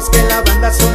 sabes que la banda soy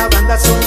la banda son